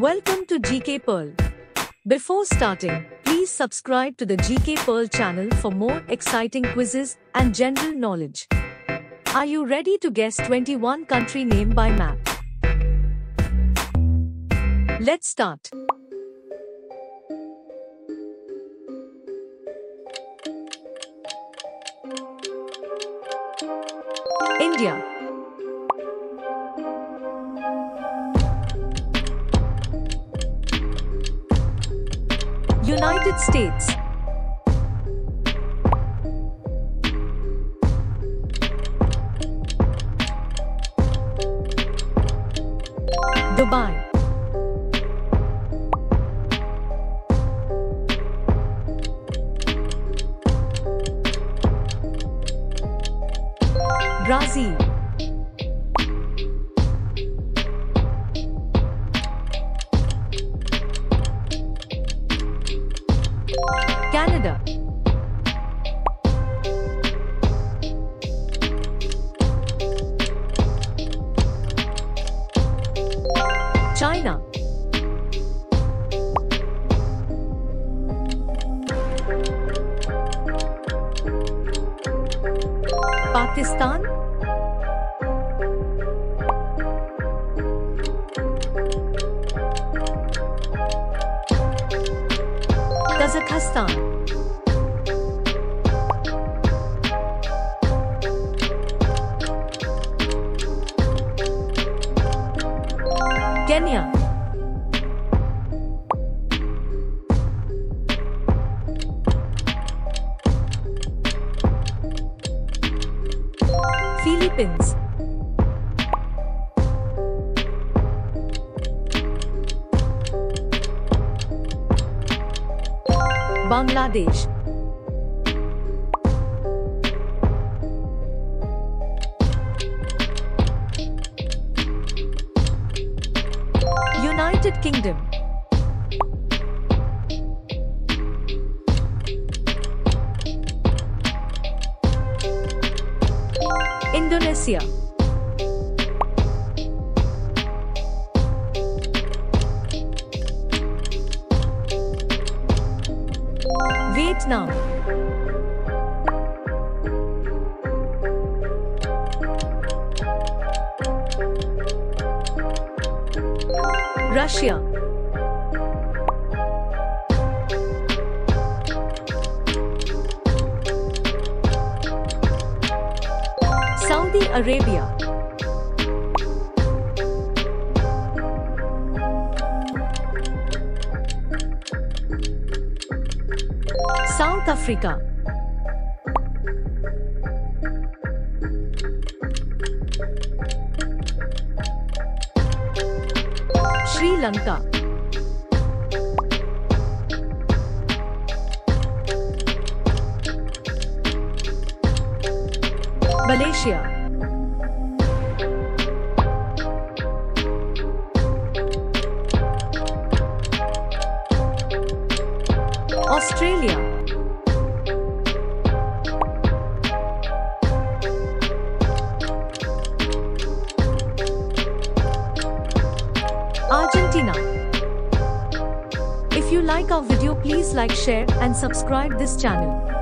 Welcome to GK Pearl. Before starting, please subscribe to the GK Pearl channel for more exciting quizzes and general knowledge. Are you ready to guess 21 country name by map? Let's start. India. United States. Dubai. Brazil. Canada. China. Pakistan. Kazakhstan. Kenya. Philippines. Bangladesh. Kingdom. Indonesia. Vietnam. Russia. Saudi Arabia. South Africa. Sri Lanka. Malaysia. You like our video please like share and subscribe this channel.